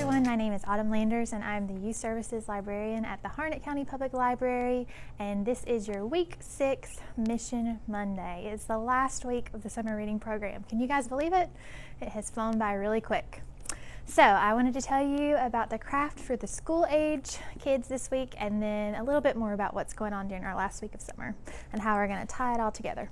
everyone, my name is Autumn Landers and I'm the Youth Services Librarian at the Harnett County Public Library and this is your week six Mission Monday. It's the last week of the summer reading program. Can you guys believe it? It has flown by really quick. So I wanted to tell you about the craft for the school age kids this week and then a little bit more about what's going on during our last week of summer and how we're going to tie it all together.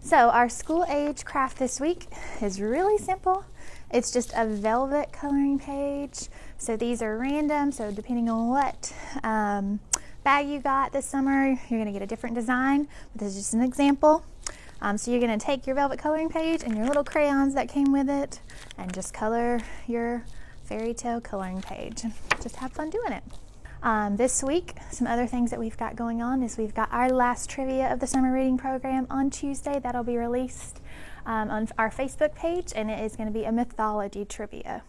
So our school age craft this week is really simple. It's just a velvet coloring page. So these are random, so depending on what um, bag you got this summer, you're gonna get a different design, but this is just an example. Um, so you're gonna take your velvet coloring page and your little crayons that came with it and just color your fairy tale coloring page. Just have fun doing it. Um, this week, some other things that we've got going on is we've got our last trivia of the summer reading program on Tuesday. That'll be released um, on our Facebook page, and it is going to be a mythology trivia.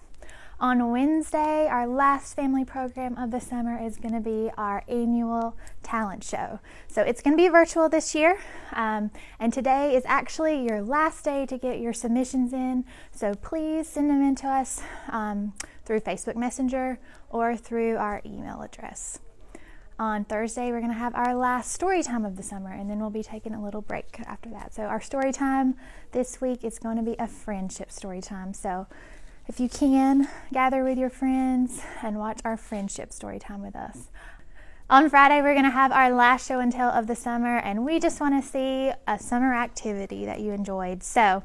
On Wednesday, our last family program of the summer is going to be our annual talent show. So it's going to be virtual this year, um, and today is actually your last day to get your submissions in. So please send them in to us um, through Facebook Messenger or through our email address. On Thursday, we're going to have our last story time of the summer, and then we'll be taking a little break after that. So, our story time this week is going to be a friendship story time. So, if you can, gather with your friends and watch our friendship story time with us. On Friday, we're going to have our last show and tell of the summer, and we just want to see a summer activity that you enjoyed. So,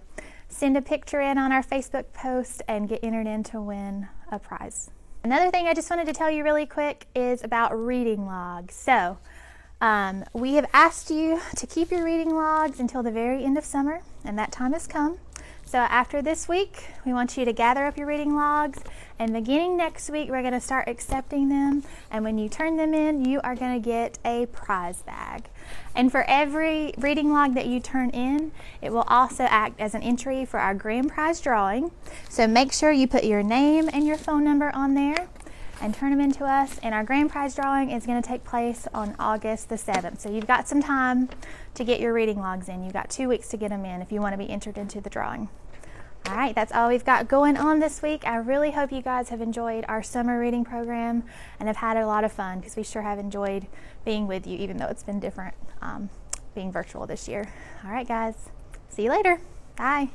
send a picture in on our Facebook post and get entered in to win a prize. Another thing I just wanted to tell you really quick is about reading logs. So, um, we have asked you to keep your reading logs until the very end of summer, and that time has come. So, after this week, we want you to gather up your reading logs, and beginning next week, we're going to start accepting them. And when you turn them in, you are going to get a prize bag. And for every reading log that you turn in, it will also act as an entry for our grand prize drawing. So make sure you put your name and your phone number on there and turn them into us. And our grand prize drawing is going to take place on August the 7th. So you've got some time to get your reading logs in. You've got two weeks to get them in if you want to be entered into the drawing. All right, that's all we've got going on this week. I really hope you guys have enjoyed our summer reading program and have had a lot of fun because we sure have enjoyed being with you, even though it's been different um, being virtual this year. All right, guys, see you later. Bye.